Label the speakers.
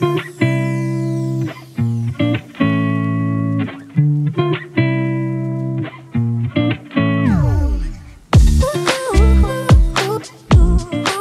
Speaker 1: Ooh, ooh, ooh,